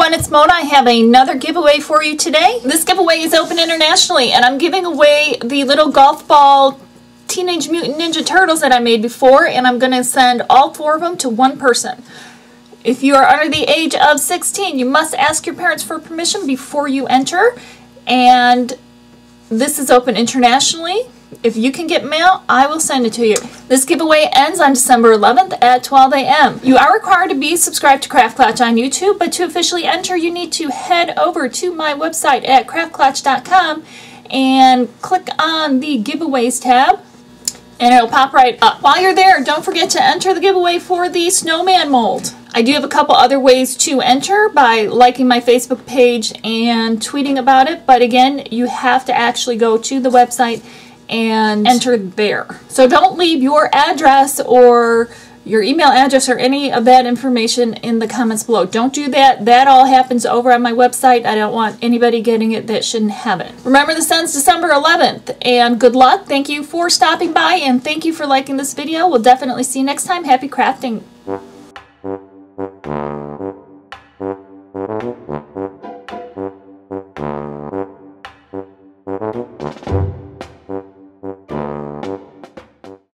everyone, it's Mona. I have another giveaway for you today. This giveaway is open internationally and I'm giving away the little golf ball Teenage Mutant Ninja Turtles that I made before and I'm going to send all four of them to one person. If you are under the age of 16, you must ask your parents for permission before you enter and this is open internationally. If you can get mail, I will send it to you. This giveaway ends on December 11th at 12 a.m. You are required to be subscribed to Craft Klatch on YouTube, but to officially enter, you need to head over to my website at craftklatch.com and click on the giveaways tab and it'll pop right up. While you're there, don't forget to enter the giveaway for the snowman mold. I do have a couple other ways to enter by liking my Facebook page and tweeting about it, but again, you have to actually go to the website and enter there. So don't leave your address or your email address or any of that information in the comments below. Don't do that. That all happens over on my website. I don't want anybody getting it that shouldn't have it. Remember this ends December 11th and good luck. Thank you for stopping by and thank you for liking this video. We'll definitely see you next time. Happy crafting.